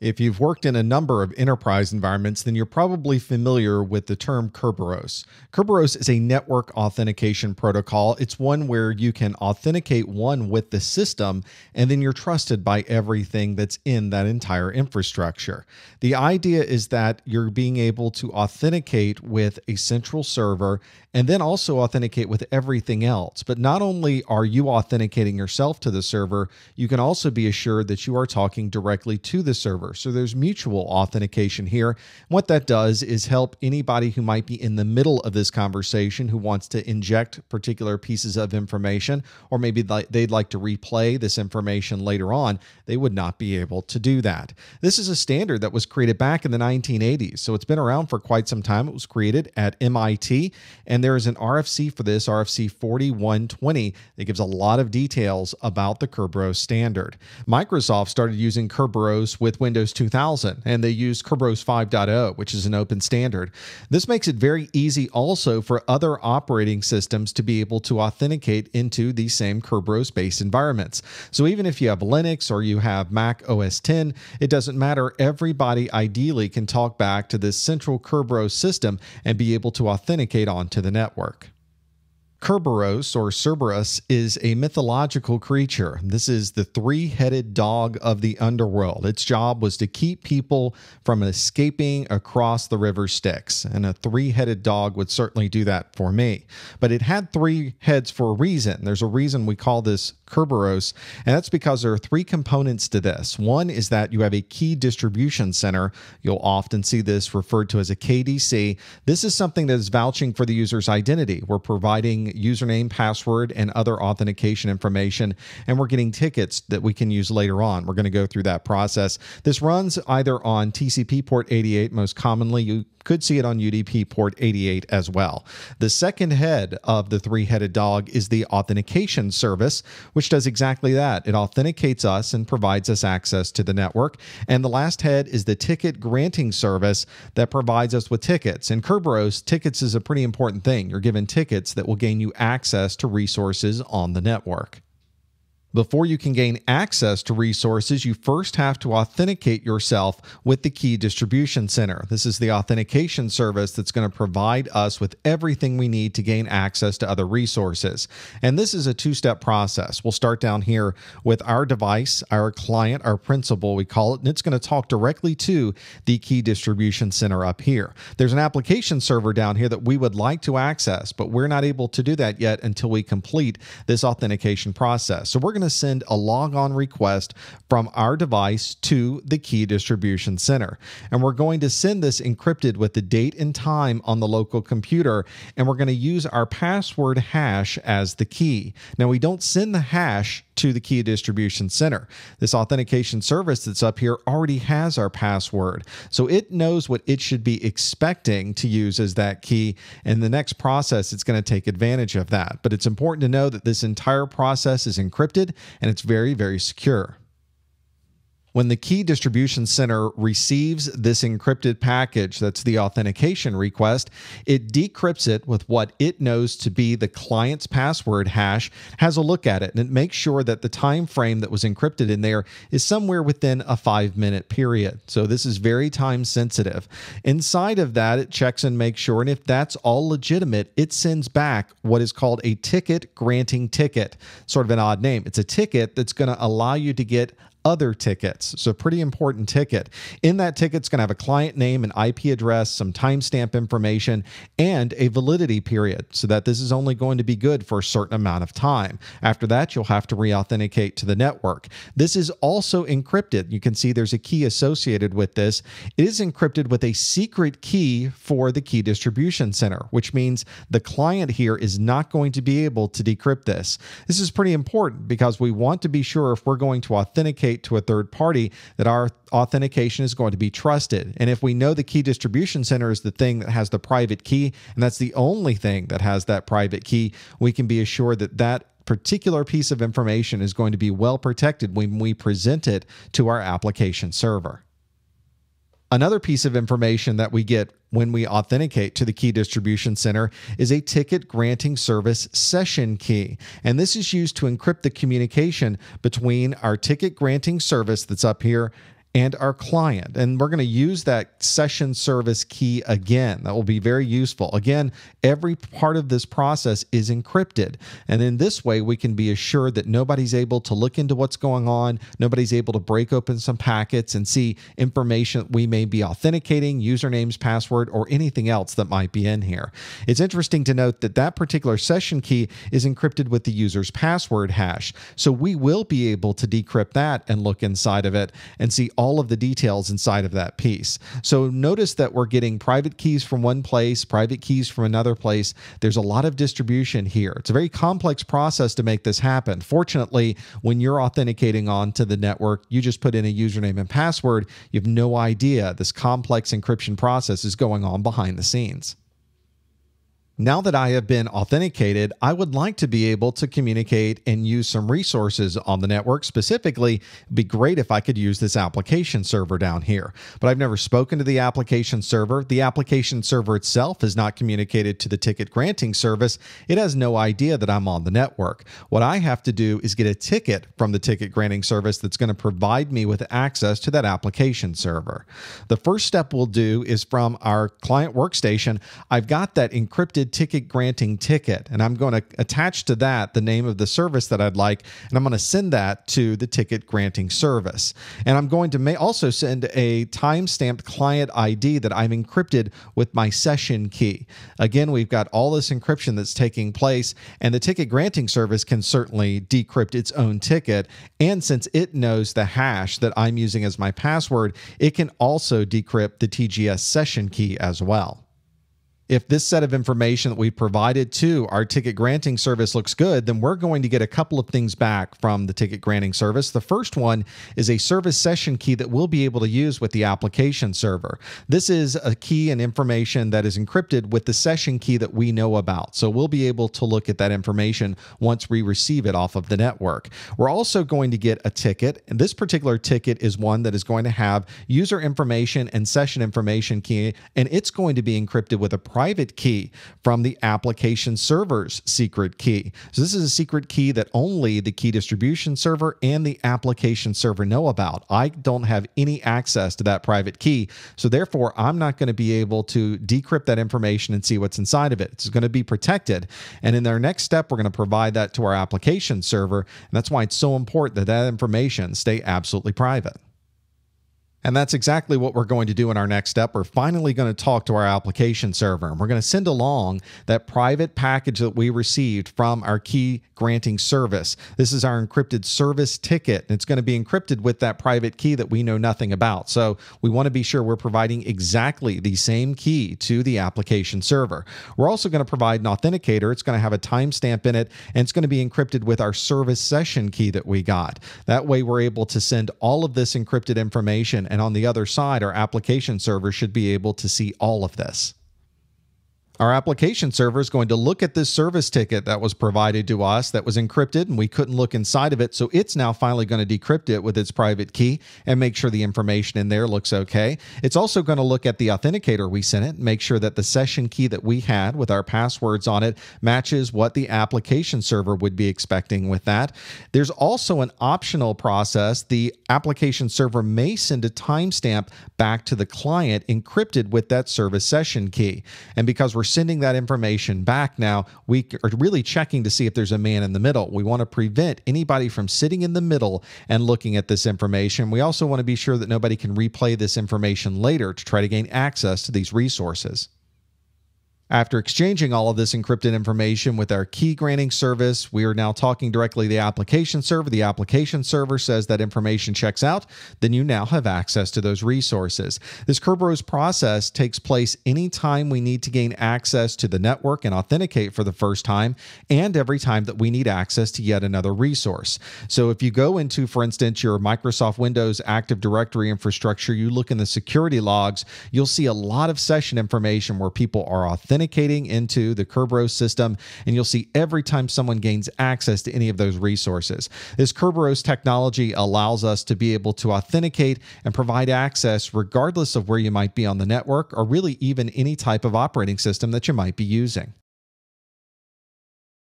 If you've worked in a number of enterprise environments, then you're probably familiar with the term Kerberos. Kerberos is a network authentication protocol. It's one where you can authenticate one with the system, and then you're trusted by everything that's in that entire infrastructure. The idea is that you're being able to authenticate with a central server and then also authenticate with everything else. But not only are you authenticating yourself to the server, you can also be assured that you are talking directly to the server server. So there's mutual authentication here. What that does is help anybody who might be in the middle of this conversation who wants to inject particular pieces of information, or maybe they'd like to replay this information later on, they would not be able to do that. This is a standard that was created back in the 1980s, so it's been around for quite some time. It was created at MIT, and there is an RFC for this, RFC 4120, that gives a lot of details about the Kerberos standard. Microsoft started using Kerberos with Windows Windows 2000 and they use Kerberos 5.0, which is an open standard. This makes it very easy also for other operating systems to be able to authenticate into these same Kerberos based environments. So even if you have Linux or you have Mac OS 10, it doesn't matter. Everybody ideally can talk back to this central Kerberos system and be able to authenticate onto the network. Kerberos or Cerberus is a mythological creature. This is the three headed dog of the underworld. Its job was to keep people from escaping across the river Styx, and a three headed dog would certainly do that for me. But it had three heads for a reason. There's a reason we call this Kerberos, and that's because there are three components to this. One is that you have a key distribution center. You'll often see this referred to as a KDC. This is something that is vouching for the user's identity. We're providing username, password, and other authentication information. And we're getting tickets that we can use later on. We're going to go through that process. This runs either on TCP port 88, most commonly. You could see it on UDP port 88 as well. The second head of the three headed dog is the authentication service, which does exactly that. It authenticates us and provides us access to the network. And the last head is the ticket granting service that provides us with tickets. In Kerberos, tickets is a pretty important thing. You're given tickets that will gain you access to resources on the network. Before you can gain access to resources, you first have to authenticate yourself with the Key Distribution Center. This is the authentication service that's going to provide us with everything we need to gain access to other resources. And this is a two step process. We'll start down here with our device, our client, our principal, we call it, and it's going to talk directly to the Key Distribution Center up here. There's an application server down here that we would like to access, but we're not able to do that yet until we complete this authentication process. So we're going to send a logon request from our device to the key distribution center. And we're going to send this encrypted with the date and time on the local computer. And we're going to use our password hash as the key. Now, we don't send the hash to the key distribution center. This authentication service that's up here already has our password. So it knows what it should be expecting to use as that key. And the next process, it's going to take advantage of that. But it's important to know that this entire process is encrypted and it's very, very secure. When the key distribution center receives this encrypted package, that's the authentication request, it decrypts it with what it knows to be the client's password hash, has a look at it, and it makes sure that the time frame that was encrypted in there is somewhere within a five minute period. So this is very time sensitive. Inside of that, it checks and makes sure, and if that's all legitimate, it sends back what is called a ticket granting ticket. Sort of an odd name. It's a ticket that's going to allow you to get other tickets. So, pretty important ticket. In that ticket, it's going to have a client name, an IP address, some timestamp information, and a validity period so that this is only going to be good for a certain amount of time. After that, you'll have to re authenticate to the network. This is also encrypted. You can see there's a key associated with this. It is encrypted with a secret key for the key distribution center, which means the client here is not going to be able to decrypt this. This is pretty important because we want to be sure if we're going to authenticate to a third party, that our authentication is going to be trusted. And if we know the key distribution center is the thing that has the private key, and that's the only thing that has that private key, we can be assured that that particular piece of information is going to be well protected when we present it to our application server. Another piece of information that we get when we authenticate to the key distribution center is a ticket granting service session key. And this is used to encrypt the communication between our ticket granting service that's up here and our client. And we're going to use that session service key again. That will be very useful. Again, every part of this process is encrypted. And in this way, we can be assured that nobody's able to look into what's going on, nobody's able to break open some packets and see information we may be authenticating, usernames, password, or anything else that might be in here. It's interesting to note that that particular session key is encrypted with the user's password hash. So we will be able to decrypt that and look inside of it and see all of the details inside of that piece. So notice that we're getting private keys from one place, private keys from another place. There's a lot of distribution here. It's a very complex process to make this happen. Fortunately, when you're authenticating onto the network, you just put in a username and password. You have no idea this complex encryption process is going on behind the scenes. Now that I have been authenticated, I would like to be able to communicate and use some resources on the network. Specifically, be great if I could use this application server down here. But I've never spoken to the application server. The application server itself is not communicated to the ticket granting service. It has no idea that I'm on the network. What I have to do is get a ticket from the ticket granting service that's going to provide me with access to that application server. The first step we'll do is from our client workstation. I've got that encrypted ticket granting ticket. And I'm going to attach to that the name of the service that I'd like. And I'm going to send that to the ticket granting service. And I'm going to also send a timestamped client ID that I've encrypted with my session key. Again, we've got all this encryption that's taking place, and the ticket granting service can certainly decrypt its own ticket. And since it knows the hash that I'm using as my password, it can also decrypt the TGS session key as well. If this set of information that we provided to our ticket granting service looks good, then we're going to get a couple of things back from the ticket granting service. The first one is a service session key that we'll be able to use with the application server. This is a key and information that is encrypted with the session key that we know about. So we'll be able to look at that information once we receive it off of the network. We're also going to get a ticket, and this particular ticket is one that is going to have user information and session information key, and it's going to be encrypted with a private key from the application server's secret key. So this is a secret key that only the key distribution server and the application server know about. I don't have any access to that private key. So therefore, I'm not going to be able to decrypt that information and see what's inside of it. It's going to be protected. And in our next step, we're going to provide that to our application server. And that's why it's so important that that information stay absolutely private. And that's exactly what we're going to do in our next step. We're finally going to talk to our application server and we're going to send along that private package that we received from our key granting service. This is our encrypted service ticket. And it's going to be encrypted with that private key that we know nothing about. So we want to be sure we're providing exactly the same key to the application server. We're also going to provide an authenticator. It's going to have a timestamp in it and it's going to be encrypted with our service session key that we got. That way we're able to send all of this encrypted information and on the other side, our application server should be able to see all of this. Our application server is going to look at this service ticket that was provided to us that was encrypted and we couldn't look inside of it. So it's now finally going to decrypt it with its private key and make sure the information in there looks okay. It's also going to look at the authenticator we sent it, make sure that the session key that we had with our passwords on it matches what the application server would be expecting with that. There's also an optional process. The application server may send a timestamp back to the client encrypted with that service session key. And because we're sending that information back now, we are really checking to see if there's a man in the middle. We want to prevent anybody from sitting in the middle and looking at this information. We also want to be sure that nobody can replay this information later to try to gain access to these resources. After exchanging all of this encrypted information with our key granting service, we are now talking directly to the application server. The application server says that information checks out, then you now have access to those resources. This Kerberos process takes place anytime we need to gain access to the network and authenticate for the first time, and every time that we need access to yet another resource. So if you go into, for instance, your Microsoft Windows Active Directory infrastructure, you look in the security logs, you'll see a lot of session information where people are authenticating authenticating into the Kerberos system, and you'll see every time someone gains access to any of those resources. This Kerberos technology allows us to be able to authenticate and provide access regardless of where you might be on the network or really even any type of operating system that you might be using.